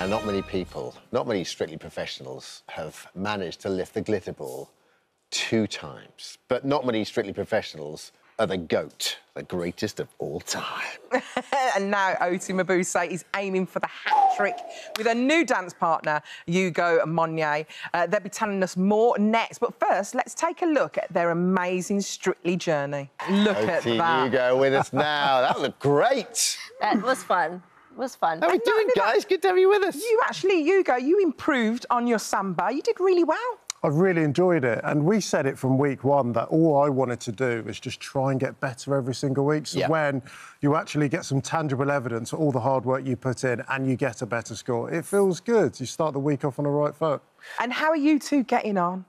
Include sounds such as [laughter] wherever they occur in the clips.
And not many people, not many strictly professionals, have managed to lift the glitter ball two times. But not many strictly professionals are the GOAT, the greatest of all time. [laughs] and now Oti Mabuse is aiming for the hat trick with a new dance partner, Ugo Monye. Uh, they'll be telling us more next. But first, let's take a look at their amazing Strictly journey. Look at Oti that. Hugo with us now. That looked great. That was fun. It was fun. How are we doing, guys? Good to have you with us. You actually, Ugo, you improved on your samba. You did really well. I've really enjoyed it. And we said it from week one that all I wanted to do was just try and get better every single week. So Yeah. when you actually get some tangible evidence of all the hard work you put in and you get a better score, it feels good. You start the week off on the right foot. And how are you two getting on,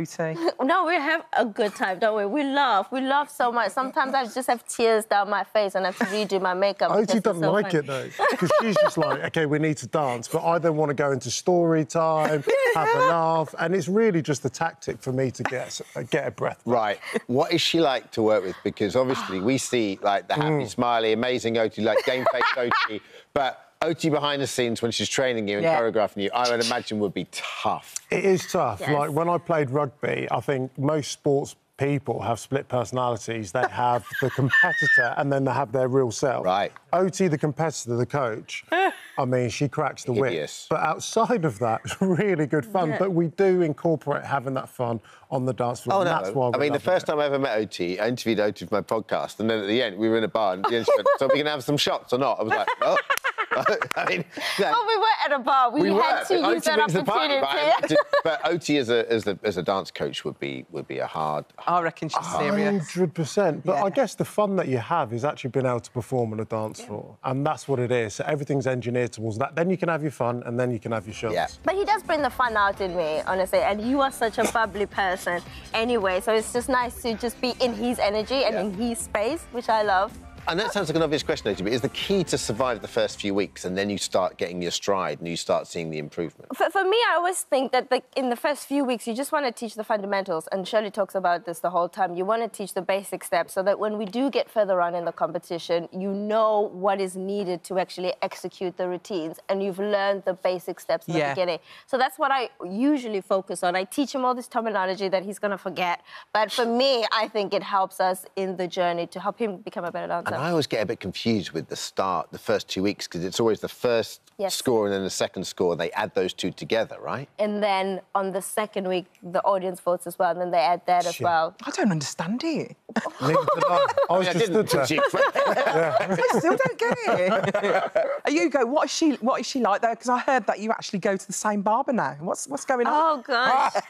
Oti? [laughs] No, we have a good time, don't we? We laugh. We laugh so much. Sometimes I just have tears down my face and I have to redo my makeup. because Oti doesn't so like fun. it though, because she's just like, [laughs] okay, we need to dance, but I then want to go into story time, [laughs] have a laugh, and it's really just a tactic for me to get get a breath. Right. What is she like to work with? Because obviously we see like the Mm. happy, smiley, amazing Oti, like game face Oti, but Oti behind the scenes when she's training you and Yeah. choreographing you, I would imagine would be tough. It is tough. Yes. Like when I played rugby, I think most sports people have split personalities. They have the [laughs] competitor and then they have their real self. Right. Oti, the competitor, the coach, [laughs] I mean, she cracks the whip. But outside of that, [laughs] it's really good fun. Yeah. But we do incorporate having that fun on the dance floor. Oh, and no. That's why I mean, the first it. time I ever met Oti, I interviewed Oti for my podcast, and then at the end, we were in a bar, and the end she went, so we can have some shots or not? I was like, oh. [laughs] I mean, yeah. Oh, we were at a bar. We, we had were. to Oti use that brings the party, opportunity. [laughs] but, but Oti as a, as, a, as a dance coach would be would be a hard. I reckon she's serious. Hundred percent. But Yeah. I guess the fun that you have is actually being able to perform on a dance floor, and that's what it is. So everything's engineered towards that. Then you can have your fun, and then you can have your shots. Yeah. But he does bring the fun out in me, honestly. And you are such a bubbly person anyway. So it's just nice to just be in his energy and Yeah. in his space, which I love. And that sounds like an obvious question, Oti, but is the key to survive the first few weeks, and then you start getting your stride, and you start seeing the improvement? For, for me, I always think that the, in the first few weeks, you just want to teach the fundamentals. And Shirley talks about this the whole time. You want to teach the basic steps so that when we do get further on in the competition, you know what is needed to actually execute the routines. And you've learned the basic steps in Yeah. the beginning. So that's what I usually focus on. I teach him all this terminology that he's going to forget. But for me, I think it helps us in the journey to help him become a better dancer. And I always get a bit confused with the start, the first two weeks, because it's always the first Yes. score and then the second score. They add those two together, right? and then on the second week, the audience votes as well. And then they add that as well. I don't understand it. Neither did I. I was I just didn't. stood there. [laughs] I still don't get it. [laughs] Ugo, what is she? What is she like though? Because I heard that you actually go to the same barber now. What's what's going on? Oh, gosh. [laughs]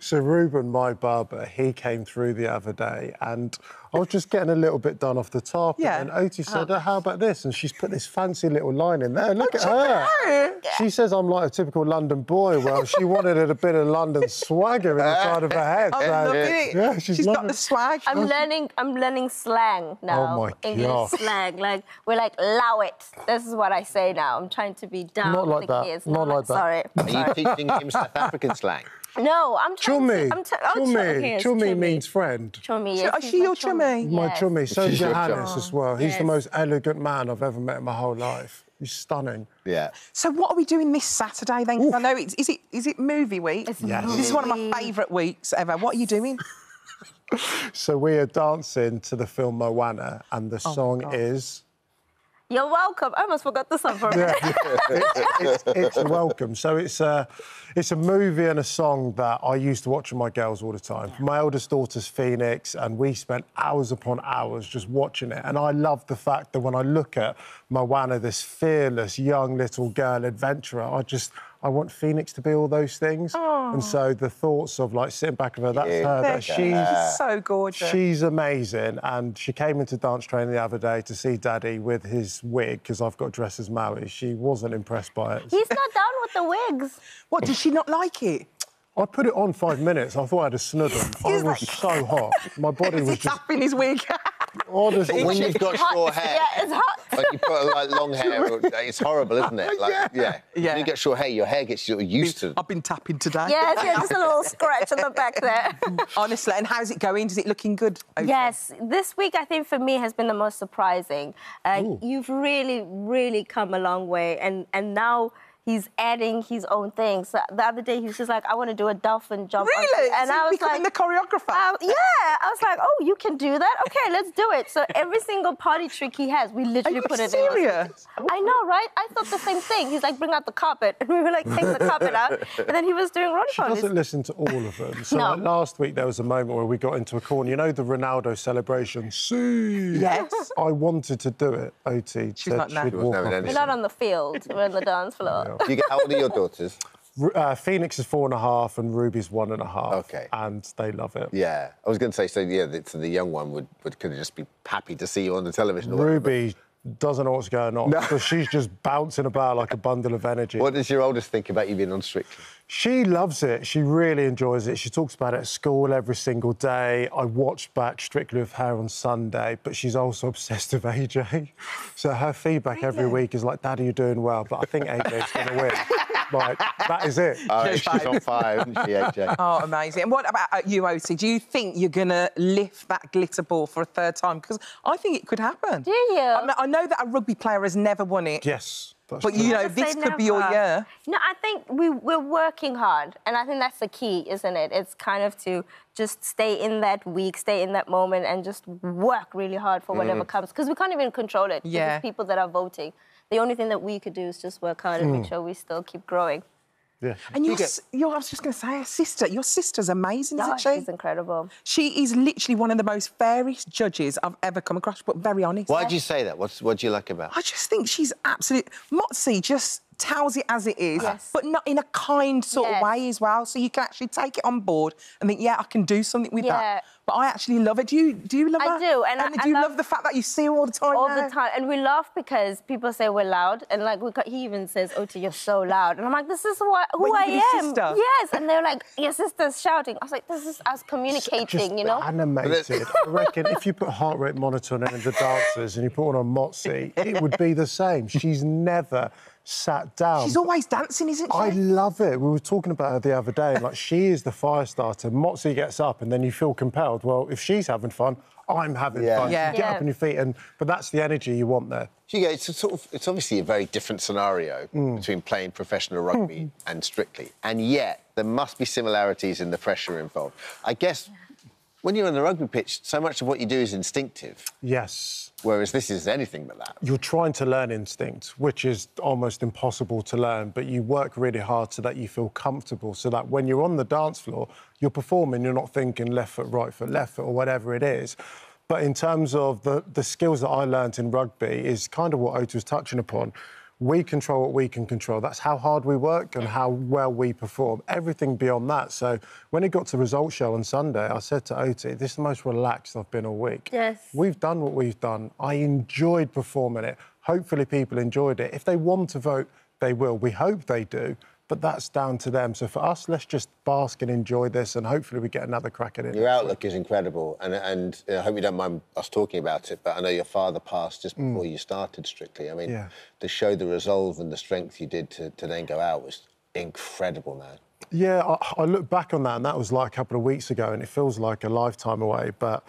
So Ruben, my barber, he came through the other day, and I was just getting a little bit done off the top. Yeah. And Oti said, oh, "How about this?" And she's put this fancy little line in there. Look oh, at her. She says I'm like a typical London boy. Well, she wanted a bit of London swagger in the side of her head. I so- love it. Yeah, she's, she's got loving the it. swag. I'm learning. I'm learning slang oh now. Oh my English gosh. slang. Like we're like allow it. This is what I say now. I'm trying to be down Not like the that. kids. Not like that. Sorry. Are you teaching him South [laughs] African slang? No, I'm trying Chummy. to. I'm t- oh, chummy. okay, chummy means friend. chummy. Is Yes, she he's my your chummy? My Yes. chummy. So is Johannes as well. He's the most elegant man I've ever met in my whole life. He's stunning. Yeah. So what are we doing this Saturday then? 'Cause I know it's is it is it movie week? It's Yes. This is one of my favourite weeks ever. What are you doing? [laughs] So we are dancing to the film Moana, and the oh song is. You're welcome. I almost forgot the song for a minute. [laughs] it's, it's welcome. So it's a, it's a movie and a song that I used to watch with my girls all the time. My eldest daughter's Phoenix, and we spent hours upon hours just watching it. And I love the fact that when I look at Moana, this fearless young little girl adventurer, I just I want Phoenix to be all those things. And so the thoughts of like sitting back of her, that's Yeah. her, that She's she's so gorgeous. She's amazing, and she came into dance training the other day to see Daddy with his wig because I've got dressed as Maui. She wasn't impressed by it. He's not down with the wigs. What did she not like it? I put it on five minutes. I thought I had a snoodle. I He's was like- so hot. My body [laughs] Was was he just tapping his wig? Honestly. When you've got Hot. short hair, Yeah, it's hot. like you put like long hair, [laughs] it's horrible, isn't it? Like, yeah. Yeah. When you get short hair, your hair gets sort of used to. I've been tapping today. Yes, yeah, just a little scratch on the back there. [laughs] Honestly, and how's it going? Is it looking good? Oprah? Yes, this week I think for me has been the most surprising. Uh, you've really, really come a long way, and and now he's adding his own things. So the other day he was just like, I want to do a dolphin jump. Really? And So I was becoming like, the choreographer? uh, yeah, I was like, oh, you can do that? Okay, let's do it. So every single party trick he has, we literally you put it in. serious? I know, right? I thought the same thing. He's like, bring out the carpet. [laughs] And we were like, take the carpet out. And then he was doing Ronnie She doesn't listen to all of them. So No. like, last week there was a moment where we got into a corner. You know the Ronaldo celebration? See. Yes. I wanted to do it, Oti. She's not now. she'd wasn't walk having off any. We're not on the field. We're on the dance floor. You get, how old are your daughters? [laughs] Uh, Phoenix is four and a half and Ruby's one and a half. Okay. And they love it. Yeah, I was going to say, so yeah, the, so the young one would, would could just be happy to see you on the television. Ruby whatever. Ruby doesn't know what's going on. So she's just bouncing about like a bundle of energy. What does your oldest think about you being on Strictly? She loves it. She really enjoys it. She talks about it at school every single day. I watched back Strictly with her on Sunday, but she's also [laughs] obsessed with AJ. So her feedback every week is like, Daddy, you're doing well, but I think AJ's going to win. Like, that is it. Oh, She's she's five. on fire, isn't she, AJ? [laughs] Oh, amazing. And what about uh, you, Oti? Do you think you're going to lift that glitter ball for a third time? Because I think it could happen. Do you? I, mean, I know that a rugby player has never won it. yes. That's But true. you know, this could be your year. No, I think we, we're working hard. And I think that's the key, isn't it? It's kind of to just stay in that week, stay in that moment, and just work really hard for whatever comes. Because we can't even control it. 'cause Yeah. People that are voting. The only thing that we could do is just work hard and make hmm. sure we still keep growing. Yeah. And your, get- s- your, I was just going to say, her sister, your sister's amazing, Oh, isn't she? she's incredible. She is literally one of the most fairest judges I've ever come across, but very honest. Why do you say that? What's, what do you like about her? I just think she's absolute. Motsi just tells it as it is, Yes. but not in a kind sort Yes. of way as well. So you can actually take it on board and think, yeah, I can do something with Yeah. that. But I actually love it. Do you? Do you love I her? do, and I- do I you love- love the fact that you see her all the time? all now? the time. And we laugh because people say we're loud, and like we got, he even says, oh, "Oti, you're so loud," and I'm like, "This is what who When I you're your am." sister? Yes, and they're like, "Your sister's shouting." I was like, "This is us communicating," Just you know. animated. [laughs] I reckon if you put heart rate monitor on any of the dancers and you put one on Motsi, it would be the same. She's never sat down. She's always dancing, isn't she? I love it. We were talking about her the other day. Like she is the fire starter. Motsi gets up, and then you feel compelled. Well, if she's having fun, I'm having Yeah. fun. Yeah. You get Yeah. up on your feet, and but that's the energy you want there. You go, it's a sort of, it's obviously a very different scenario mm. between playing professional rugby mm. and Strictly, and yet there must be similarities in the pressure involved. I guess when you're on the rugby pitch, so much of what you do is instinctive, Yes. whereas this is anything but that. You're trying to learn instinct, which is almost impossible to learn, but you work really hard so that you feel comfortable, so that when you're on the dance floor, you're performing, you're not thinking left foot, right foot, left foot, or whatever it is. But in terms of the, the skills that I learnt in rugby, is kind of what Oti was touching upon. We control what we can control. That's how hard we work and how well we perform. Everything beyond that. So when it got to result show on Sunday, I said to Oti, "This is the most relaxed I've been all week." Yes. We've done what we've done. I enjoyed performing it. Hopefully, people enjoyed it. If they want to vote, they will. We hope they do, but that's down to them. So for us, let's just bask and enjoy this, and hopefully, we get another crack at it. Your outlook is incredible, and, and uh, I hope you don't mind us talking about it, but I know your father passed just before mm. you started Strictly. I mean, Yeah. to show the resolve and the strength you did to, to then go out was incredible, man. Yeah, I, I look back on that, and that was like a couple of weeks ago, and it feels like a lifetime away. But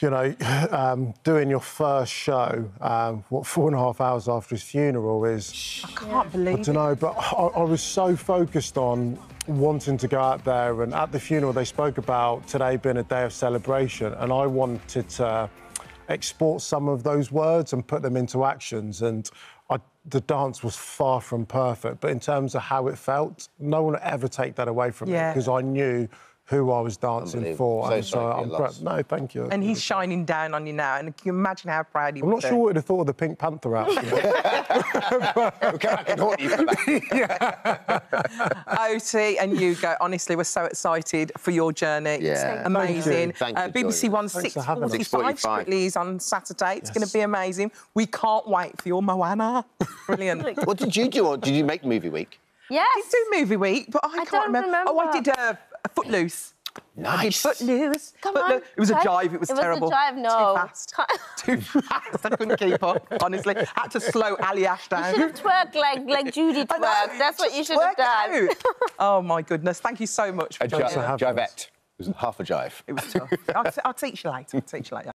you know, um, doing your first show, um, what four and a half hours after his funeral is. I can't I believe don't know, but I, I was so focused on wanting to go out there. And at the funeral, they spoke about today being a day of celebration, and I wanted to export some of those words and put them into actions. And I, the dance was far from perfect, but in terms of how it felt, no one would ever take that away from Yeah. me because I knew who I was dancing for. So and sorry for I'm your. No, thank you. And he's shining down on you now, and can you imagine how proud he was? I'm not sure what he'd have thought of the Pink Panther outfit. [laughs] [laughs] Okay, I can haunt you for that. [laughs] Oti and Ugo, honestly, we're so excited for your journey. It's Yeah. amazing. Thank you. Uh, you, BBC Joy. One Thanks for having us. 645 6:45. Strictly is on Saturday. It's going to be amazing. We can't wait for your Moana. Brilliant. what did you do? on- Did you make Movie Week? Yes. I did do movie week, but I, can't don't remember. Oh, I did uh, Footloose. I did Nice. Footloose. Come Footloose. on, It was a jive. jive. It was It was a terrible. jive, no. Too fast. [laughs] Too fast. I couldn't keep up. Honestly, had to slow Aljaž down. You should have twerked like like [laughs] Judy I know, twerked. That's what you should have done. out. oh my goodness! Thank you so much for A joining jive, us. jivette. It was half a jive. It was tough. I'll, I'll teach you later. I'll teach you later.